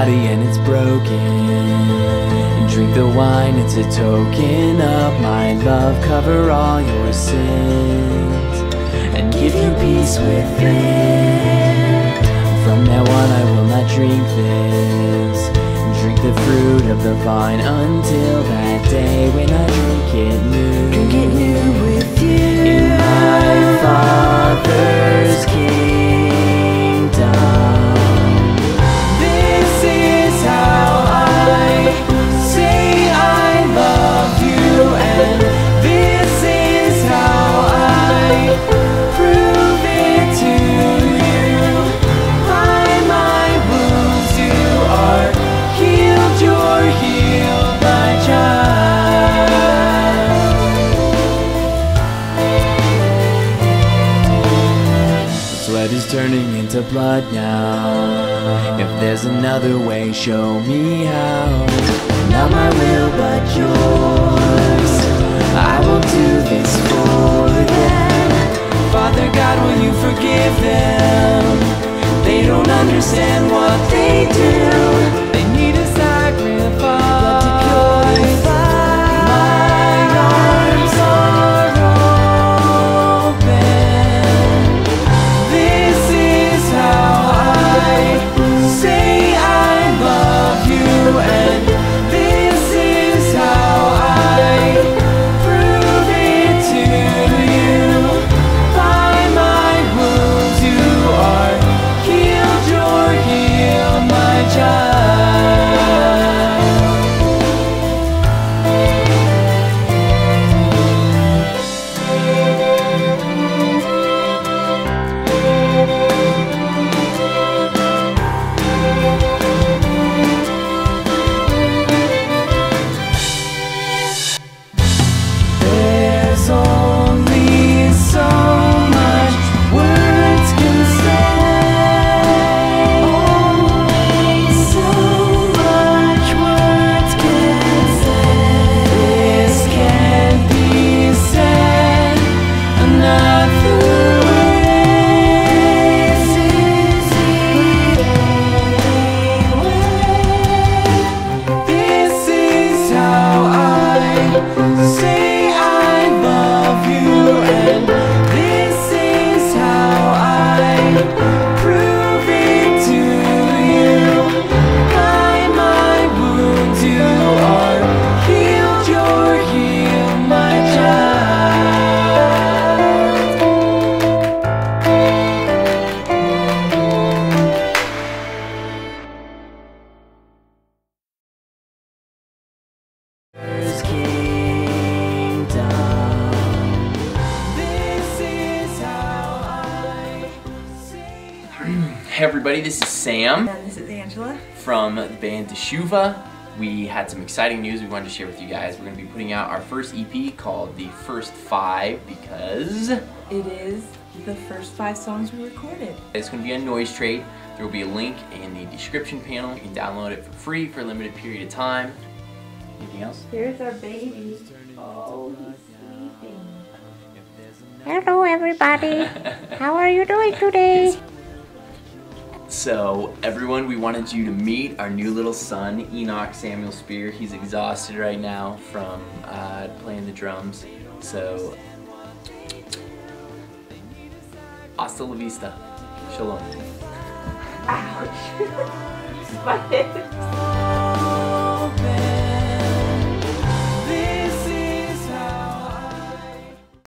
body and it's broken. Drink the wine, it's a token of my love. Cover all your sins and give you peace within. From now on, I will not drink this. Drink the fruit of the vine until that Sweat is turning into blood now. If there's another way, show me how. Not my will, but yours. I will do this for them. Father God, will you forgive them? They don't understand what they do. Hey everybody, this is Sam And this is Angela. from the band Teshuva. We had some exciting news we wanted to share with you guys. We're going to be putting out our first EP called The First Five because It is the first five songs we recorded. it's going to be on NoiseTrade. There will be a link in the description panel. You can download it for free for a limited period of time. Anything else? Here's our baby. Oh, he's sleeping. Hello, everybody. How are you doing today? So, everyone, we wanted you to meet our new little son, Enoch Samuel Spear. He's exhausted right now from uh, playing the drums. So, hasta la vista. Shalom. Ouch. My head.